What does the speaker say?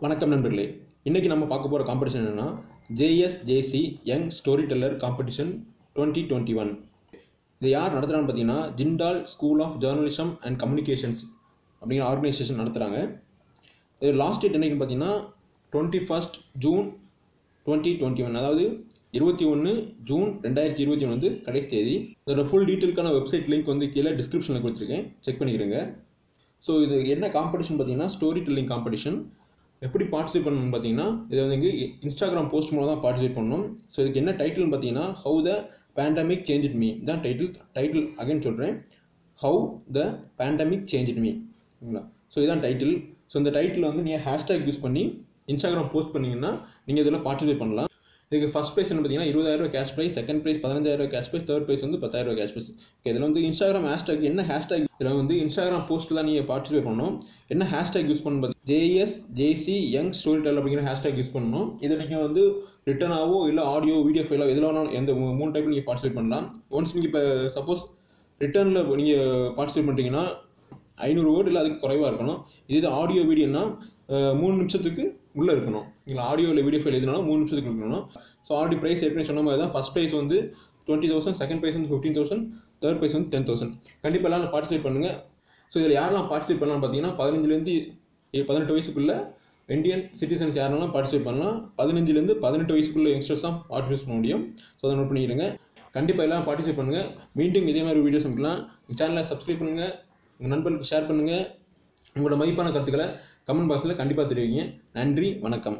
வணக்கம் நண்பர்களே. இன்றைக்கி நம்ம பார்க்க போகிற காம்படிஷன் என்னென்னா JSJC young story teller competition twenty twenty one இது யார் நடத்துகிறான்னு பார்த்தீங்கன்னா Jindal school of journalism and communications அப்படிங்கிற ஆர்கனைசேஷன் நடத்துகிறாங்க இது லாஸ்ட் டேட் என்னைக்குன்னு பார்த்தீங்கன்னா twenty first June twenty twenty one அதாவது இருபத்தி ஒன்று ஜூன் ரெண்டாயிரத்தி இருபத்தி ஒன்று வந்து கடைசி தேதி. இதோட ஃபுல் டீட்டெயிலுக்கான வெப்சைட் லிங்க் வந்து கீழே டிஸ்கிரிப்ஷனில் கொடுத்துருக்கேன். செக் பண்ணிக்கிறேங்க. ஸோ இது என்ன காம்படிஷன் பார்த்தீங்கன்னா ஸ்டோரி டெல்லிங் காம்படிஷன் எப்படி பார்ட்டிசிபேட் பண்ணணும்னு பார்த்தீங்கன்னா இது வந்து இன்ஸ்டாகிராம் போஸ்ட் மூலம் தான் பார்ட்டிசிபேட் பண்ணணும். ஸோ இதுக்கு என்ன டைட்டில்னு பார்த்தீங்கன்னா how the pandemic change me தான் டைட்டில் டைட்டில் அகைன் சொல்கிறேன் how the pandemic change me ஓகேங்களா? ஸோ இதான் டைட்டில் ஸோ இந்த டைட்டில் வந்து நீங்கள் ஹேஷ்டேக் யூஸ் பண்ணி இன்ஸ்டாகிராம் போஸ்ட் பண்ணீங்கன்னா நீங்கள் இதில் பார்ட்டிசிபேட் பண்ணலாம். இதுக்கு ஃபஸ்ட் ப்ரைஸ் என்ன பார்த்தீங்கன்னா இருபதாயிரம் கேஷ் ப்ரைஸ் செகண்ட் ப்ரைஸ் பதினஞ்சாயிரம் கேஷ் ப்ரைஸ் தேர்ட் ப்ரைஸ் வந்து பத்தாயிரம் கேஷ் ப்ரைஸ் ஓகே இதில் வந்து இன்ஸ்டாகிராம் ஹேஷ்டாக் என்ன ஹேஷ்டாக் இதில் வந்து இன்ஸ்டாகிராம் போஸ்ட்டில் தான் நீங்கள் பார்ட்டிசிபேட் பண்ணணும். என்ன ஹேஷ்டேக் யூஸ் பண்ணணும் JS JC young story tell அப்படிங்கிற ஹேஷ்டேக் யூஸ் பண்ணணும். இதை நீங்கள் வந்து ரிட்டனாவோ இல்லை ஆடியோ வீடியோ ஃபைலோ எதில் வேணாலும் எந்த மூணு டைப் நீங்கள் பார்ட்டிசிபேட் பண்ணலாம். ஒன்ஸ் நீங்கள் இப்போ சப்போஸ் ரிட்டர்னில் நீங்கள் பார்ட்டிசிபேட் பண்ணுறீங்கன்னா ஐநூறு வேர்டு இல்லை அதுக்கு குறைவாக இருக்கணும். இது ஆடியோ வீடியோனா மூணு நிமிஷத்துக்கு உள்ளே இருக்கணும். இல்லை ஆடியோ இல்லை வீடியோ ஃபைல் எதுனாலும் மூணு நிமிஷத்துக்கு இருக்கணும். ஸோ ஆல்ரெடி ப்ரைஸ் ஏற்கனவே சொன்ன மாதிரி தான் ஃபஸ்ட் ப்ரைஸ் வந்து டுவெண்ட்டி தௌசண்ட் செகண்ட் ப்ரைஸ் வந்து ஃபிஃப்டீன் தௌசண்ட் தேர்ட் ப்ரைஸ் வந்து டென் தௌசண்ட் கண்டிப்பாக எல்லாம் பார்ட்டிசிபேட் பண்ணுங்கள் ஸோ இதில் யாரெல்லாம் பார்ட்டிசிபேட் பண்ணலாம் பார்த்தீங்கன்னா பதினஞ்சுலேருந்து பதினெட்டு வயசுக்குள்ளே இந்தியன் சிட்டிசன்ஸ் யாரெல்லாம் பார்ட்டிசிபேட் பண்ணலாம் பதினஞ்சுலேருந்து பதினெட்டு வயசுக்குள்ள யங்ஸ்டர்ஸ் தான் பார்ட்டிசிபேட் பண்ண முடியும். ஸோ அதை நோட் பண்ணிடுங்க. கண்டிப்பாக எல்லாம் பார்ட்டிசிபேட் பண்ணுங்கள் மீண்டும் இதே மாதிரி வீடியோஸ் அமைக்கலாம் சேனலை சப்ஸ்கிரைப் பண்ணுங்கள் உங்கள் நண்பர்களுக்கு ஷேர் பண்ணுங்கள் உங்களோட மதிப்பான கருத்துக்களை கமெண்ட் பாக்ஸில் கண்டிப்பாக தெரிவிங்க. நன்றி வணக்கம்.